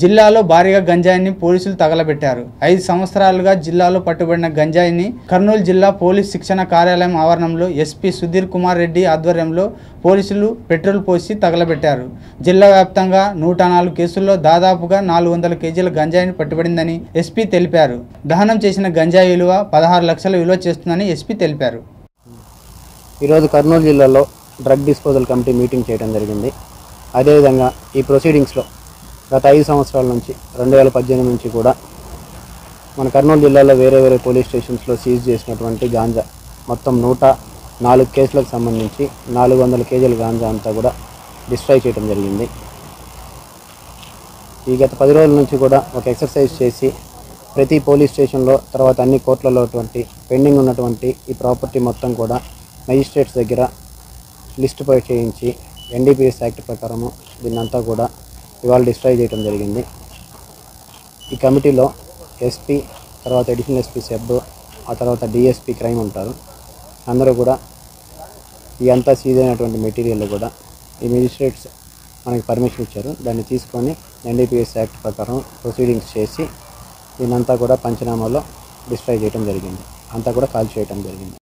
జిల్లాలో భారీగా గంజాయిని పోలీసులు తగలబెట్టారు. ఐదు సంవత్సరాలుగా జిల్లాలో పట్టుబడిన గంజాయిని కర్నూలు జిల్లా పోలీస్ శిక్షణ కార్యాలయం ఆవరణంలో ఎస్పీ సుధీర్ కుమార్ రెడ్డి ఆధ్వర్యంలో పోలీసులు పెట్రోల్ పోసి తగలబెట్టారు. జిల్లా వ్యాప్తంగా నూట నాలుగు కేసుల్లో దాదాపుగా నాలుగు వందల కేజీల గంజాయిని పట్టుబడిందని ఎస్పీ తెలిపారు. దహనం చేసిన గంజాయి విలువ పదహారు లక్షల విలువ చేస్తుందని ఎస్పీ తెలిపారు. ఈరోజు కర్నూలు జిల్లాలో డ్రగ్ డిస్పోజల్ కమిటీ మీటింగ్ చేయడం జరిగింది. అదేవిధంగా ఈ ప్రొసీడింగ్స్లో గత ఐదు సంవత్సరాల నుంచి రెండు వేల పద్దెనిమిది నుంచి కూడా మన కర్నూలు జిల్లాలో వేరే వేరే పోలీస్ స్టేషన్స్లో సీజ్ చేసినటువంటి గాంజా. మొత్తం నూట నాలుగు కేసులకు సంబంధించి నాలుగు వందల కేజీల గాంజా అంతా కూడా డిస్ట్రాయ్ చేయడం జరిగింది. ఈ గత పది రోజుల నుంచి కూడా ఒక ఎక్సర్సైజ్ చేసి ప్రతి పోలీస్ స్టేషన్లో తర్వాత అన్ని కోర్టులలో అటువంటి పెండింగ్ ఉన్నటువంటి ఈ ప్రాపర్టీ మొత్తం కూడా మెజిస్ట్రేట్స్ దగ్గర లిస్ట్ పై చేయించి ఎన్డీపీఎస్ యాక్ట్ ప్రకారము దీన్నంతా కూడా ఇవాళ డిస్ట్రాయ్ చేయడం జరిగింది. ఈ కమిటీలో ఎస్పీ తర్వాత అడిషనల్ ఎస్పీ సెబ్ ఆ తర్వాత డిఎస్పీ క్రైమ్ ఉంటారు. అందరూ కూడా ఈ అంతా సీజ్ అయినటువంటి మెటీరియల్ కూడా ఈ మెజిస్ట్రేట్స్ మనకి పర్మిషన్ ఇచ్చారు. దాన్ని తీసుకొని ఎన్డీపీఎస్ యాక్ట్ ప్రకారం ప్రొసీడింగ్స్ చేసి దీనంతా కూడా పంచనామాలో డిస్ట్రాయ్ చేయడం జరిగింది. అంతా కూడా కాల్ చేయడం జరిగింది.